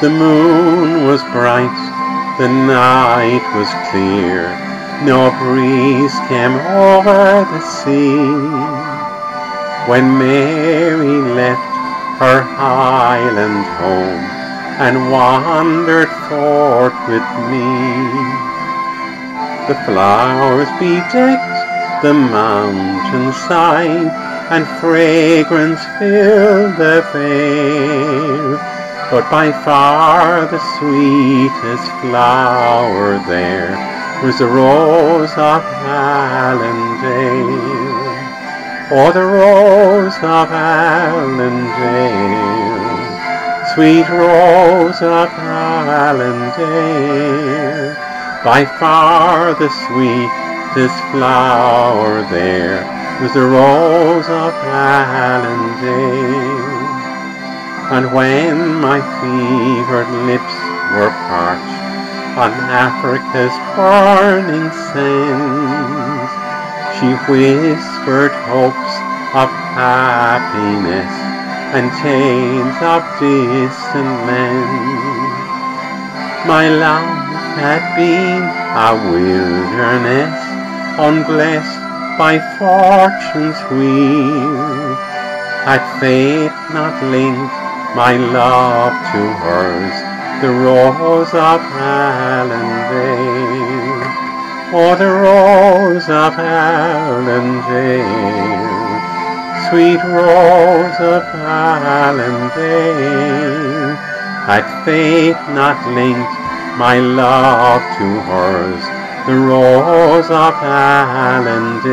The moon was bright, the night was clear, no breeze came over the sea. When Mary left her highland home and wandered forth with me, the flowers bedecked the mountainside and fragrance filled the vale. But by far the sweetest flower there was the rose of Allendale. Oh, the rose of Allendale, sweet rose of Allendale, by far the sweetest flower there was the rose of Allendale. And when my fevered lips were parched on Africa's burning sands, she whispered hopes of happiness and tales of distant lands. My life had been a wilderness, unblessed by fortune's wheel. Had fate not linked my love to hers, the rose of Allendale. Oh, the rose of Allendale, sweet rose of Allendale. Had fate not linked my love to hers, the rose of Allendale.